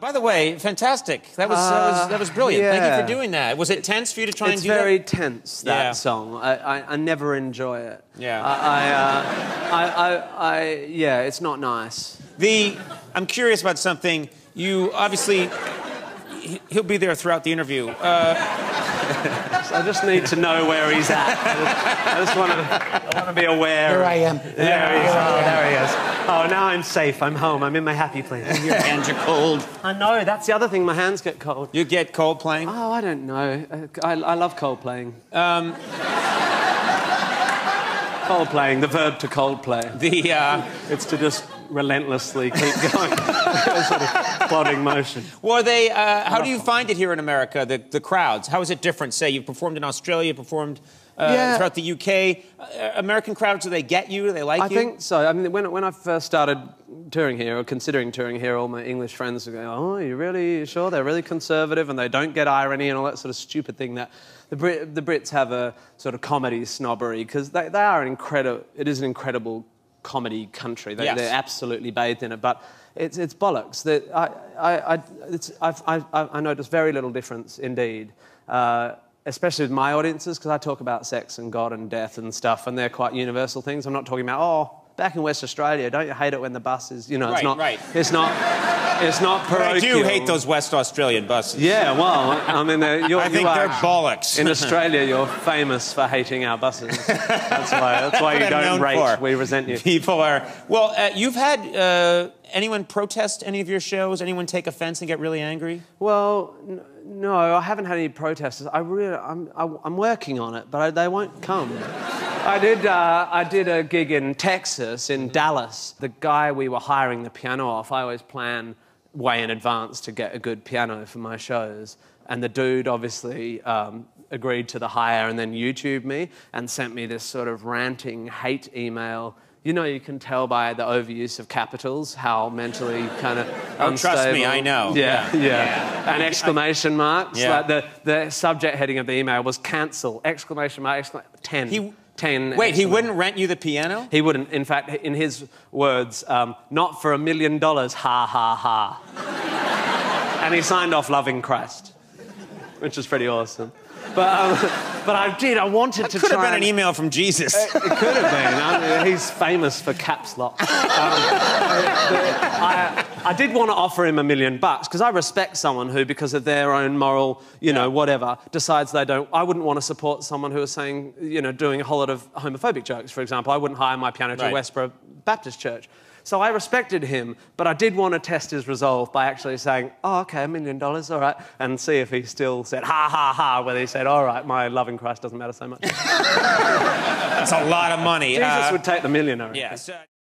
By the way, fantastic. That was, that was, that was brilliant. Thank you for doing that. Was it tense for you to try It's and do that? It's very tense that Yeah. song. I, I, I never enjoy it. Yeah. I, I, uh, I, I, I, yeah, it's not nice. The, I'm curious about something. You obviously, he- he'll be there throughout the interview. Uh, I just need to know where he's at. I just want to, I want to be aware. Here I am. There he is. Oh, there he is. Oh, now I'm safe. I'm home. I'm in my happy place. your hands are cold. I know. That's the other thing. My hands get cold. You get cold playing. Oh, I don't know. Uh, I, I love cold playing. Um, Cold playing, the verb to cold play. the, uh, It's to just relentlessly keep going. sort of plodding motion. well, they, uh, how do you find it here in America, the, the crowds? How is it different? Say you've performed in Australia, you performed uh, Yeah. throughout the UK. Uh, American crowds, do they get you? Do they like I you? I think so. I mean, when, when I first started touring here, or considering touring here, all my English friends were going, "Oh, you really sure? They're really conservative and they don't get irony and all that sort of stupid thing that the, Brit, the Brits have a sort of comedy snobbery because they, they are an incredible. It is an incredible comedy country. They, Yes. They're absolutely bathed in it, but. It's, it's bollocks. That I, I, I, it's, I've, I, I noticed very little difference indeed, uh, especially with my audiences, because I talk about sex and God and death and stuff, and they're quite universal things. I'm not talking about, oh, back in West Australia, don't you hate it when the bus is, you know, it's Right, not, right. it's not, it's not But I do hate those West Australian buses. Yeah, well, I mean, they're- you're, I think you are- they're bollocks. In Australia, you're famous for hating our buses. That's why. That's why you don't rate. for. We resent you. People are. Well, uh, you've had uh, anyone protest any of your shows? Anyone take offense and get really angry? Well, n- no, I haven't had any protesters. I really, I'm, I, I'm working on it, but I, they won't come. I did, uh, I did a gig in Texas, in Dallas. The guy we were hiring the piano off, I always plan way in advance to get a good piano for my shows. And the dude obviously um, agreed to the hire and then YouTube me and sent me this sort of ranting hate email. You know, you can tell by the overuse of capitals how mentally kind of Oh, trust me, I know. Yeah, yeah. And exclamation marks. Yeah. Like the, the subject heading of the email was cancel, exclamation mark, exclamation, 10. He- 10. Wait, he wouldn't rent you the piano? He wouldn't. In fact, in his words, um, not for a million dollars, ha, ha, ha. and he signed off loving Christ, which is pretty awesome. But, um, but I did, I wanted to Could have try been an email from Jesus. it could have been. I mean, he's famous for caps lock. Um, I, I did want to offer him a million bucks because I respect someone who, because of their own moral, you know, whatever, decides they don't. I wouldn't want to support someone who is saying, you know, doing a whole lot of homophobic jokes, for example. I wouldn't hire my piano to Right. Westboro Baptist Church. So I respected him, but I did want to test his resolve by actually saying, oh, okay, a million dollars, all right, and see if he still said, ha, ha, ha, whether he said, all right, my loving Christ doesn't matter so much. That's a lot of money. Jesus Uh, would take the million, I reckon. yeah. so-